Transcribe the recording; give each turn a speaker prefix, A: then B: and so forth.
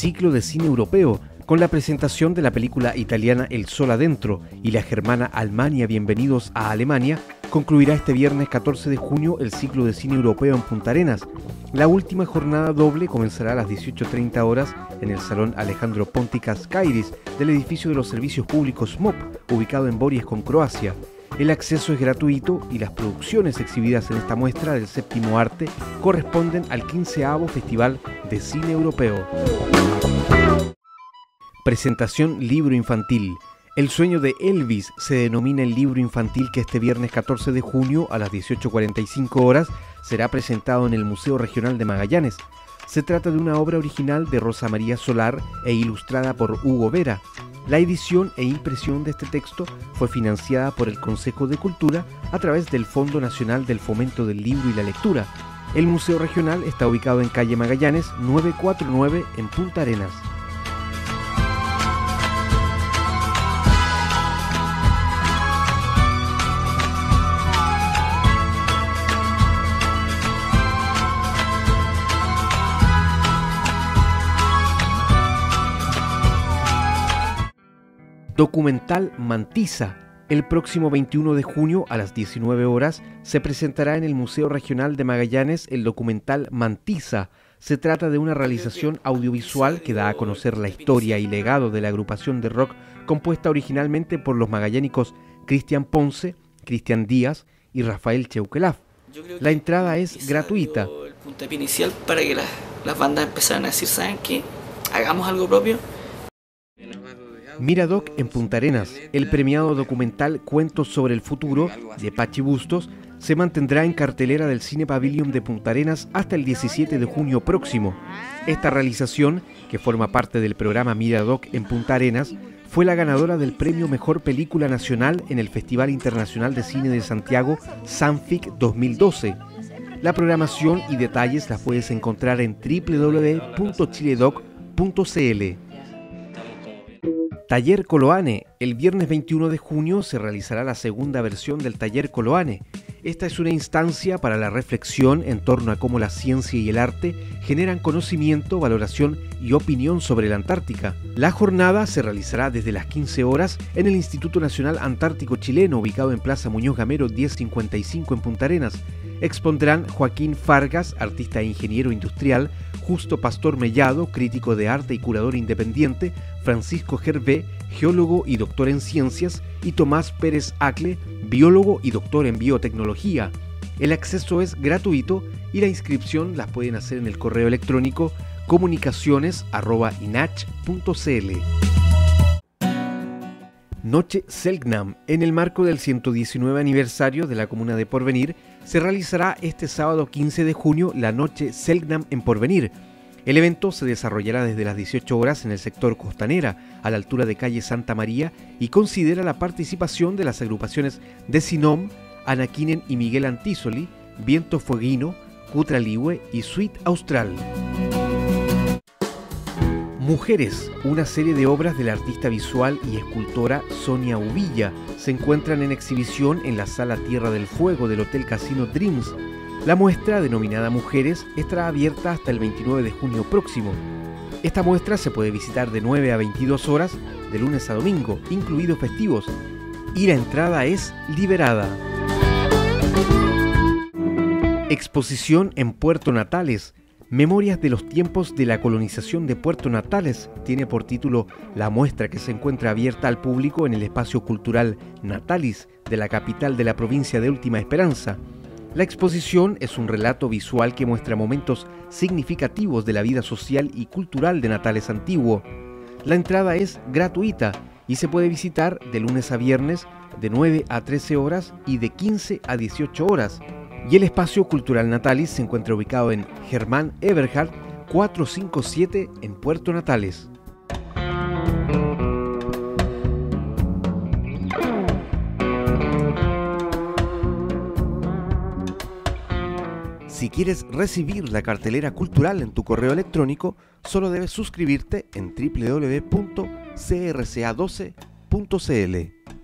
A: ciclo de cine europeo con la presentación de la película italiana El Sol Adentro y la germana Alemania Bienvenidos a Alemania, concluirá este viernes 14 de junio el ciclo de cine europeo en Punta Arenas. La última jornada doble comenzará a las 18.30 horas en el Salón Alejandro Ponticas Kairis del edificio de los servicios públicos MOP, ubicado en Bories con Croacia. El acceso es gratuito y las producciones exhibidas en esta muestra del séptimo arte corresponden al 15 Festival de Cine Europeo. Presentación Libro Infantil. El sueño de Elvis se denomina el libro infantil que este viernes 14 de junio a las 18.45 horas será presentado en el Museo Regional de Magallanes. Se trata de una obra original de Rosa María Solar e ilustrada por Hugo Vera. La edición e impresión de este texto fue financiada por el Consejo de Cultura a través del Fondo Nacional del Fomento del Libro y la Lectura. El Museo Regional está ubicado en calle Magallanes 949 en Punta Arenas. Documental Mantiza. El próximo 21 de junio a las 19 horas se presentará en el Museo Regional de Magallanes el documental Mantiza. Se trata de una realización audiovisual que da a conocer la historia y legado de la agrupación de rock compuesta originalmente por los magallánicos Cristian Ponce, Cristian Díaz y Rafael Cheuquelaf. La entrada es gratuita.
B: El punto inicial para que las, las bandas empezaran a decir, ¿saben qué? Hagamos algo propio
A: Miradoc en Punta Arenas, el premiado documental Cuentos sobre el futuro de Pachi Bustos, se mantendrá en cartelera del Cine Pavilion de Punta Arenas hasta el 17 de junio próximo. Esta realización, que forma parte del programa Miradoc en Punta Arenas, fue la ganadora del premio Mejor Película Nacional en el Festival Internacional de Cine de Santiago Sanfic 2012. La programación y detalles las puedes encontrar en www.chiledoc.cl. Taller Coloane. El viernes 21 de junio se realizará la segunda versión del Taller Coloane. Esta es una instancia para la reflexión en torno a cómo la ciencia y el arte generan conocimiento, valoración y opinión sobre la Antártica. La jornada se realizará desde las 15 horas en el Instituto Nacional Antártico Chileno, ubicado en Plaza Muñoz Gamero 1055 en Punta Arenas. Expondrán Joaquín Fargas, artista e ingeniero industrial, Justo Pastor Mellado, crítico de arte y curador independiente, Francisco Gervé, geólogo y doctor en ciencias, y Tomás Pérez Acle, biólogo y doctor en biotecnología. El acceso es gratuito y la inscripción la pueden hacer en el correo electrónico comunicaciones.inach.cl. Noche Selknam. En el marco del 119 aniversario de la Comuna de Porvenir, se realizará este sábado 15 de junio la Noche Selknam en Porvenir. El evento se desarrollará desde las 18 horas en el sector Costanera, a la altura de calle Santa María, y considera la participación de las agrupaciones de Sinom, Anaquinen y Miguel Antisoli, Viento Fueguino, Cutraliwe y Suite Austral. Mujeres, una serie de obras de la artista visual y escultora Sonia Uvilla, se encuentran en exhibición en la Sala Tierra del Fuego del Hotel Casino Dreams. La muestra, denominada Mujeres, estará abierta hasta el 29 de junio próximo. Esta muestra se puede visitar de 9 a 22 horas, de lunes a domingo, incluidos festivos, y la entrada es liberada. Exposición en Puerto Natales, Memorias de los tiempos de la colonización de Puerto Natales tiene por título la muestra que se encuentra abierta al público en el espacio cultural Natalis de la capital de la provincia de Última Esperanza. La exposición es un relato visual que muestra momentos significativos de la vida social y cultural de Natales antiguo. La entrada es gratuita y se puede visitar de lunes a viernes de 9 a 13 horas y de 15 a 18 horas y el espacio cultural Natalis se encuentra ubicado en Germán Eberhard 457 en Puerto Natales. Si quieres recibir la cartelera cultural en tu correo electrónico, solo debes suscribirte en www.crca12.cl.